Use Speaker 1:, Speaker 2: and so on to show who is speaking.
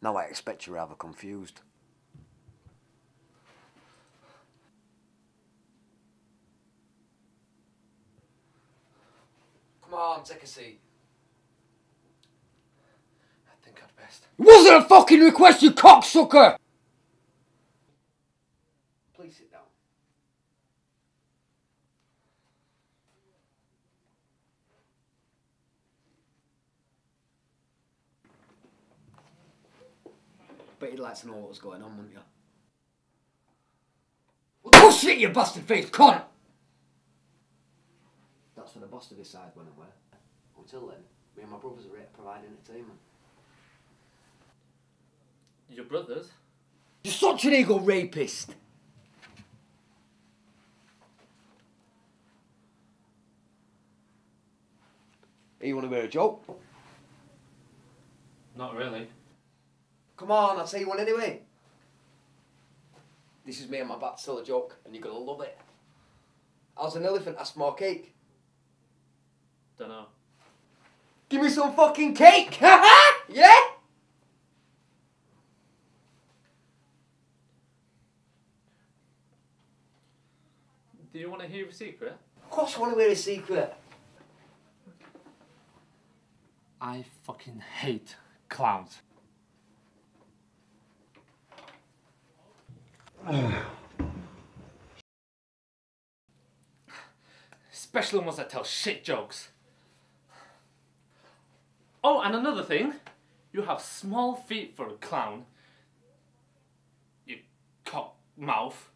Speaker 1: Now I expect you're rather confused.
Speaker 2: Come on, take a seat. I think I'd best.
Speaker 1: It wasn't a fucking request, you cocksucker! Bet you'd like to know what was going on, wouldn't you? Well, shit, you bastard face cunt! That's for the boss to decide when and where. Until then, me and my brothers are here to provide entertainment.
Speaker 3: Your brothers?
Speaker 1: You're such an ego rapist! Hey, you want to hear a joke?
Speaker 3: Not really.
Speaker 1: Come on, I'll tell you one anyway. This is me and my bat tell a joke, and you're gonna love it. How's an elephant ask more cake?
Speaker 3: Don't know.
Speaker 1: Give me some fucking cake! Haha! yeah?
Speaker 3: Do you want to hear a secret?
Speaker 1: Of course I want to hear a secret.
Speaker 3: I fucking hate clowns. Especially ones that tell shit jokes. Oh, and another thing, you have small feet for a clown. You cock mouth.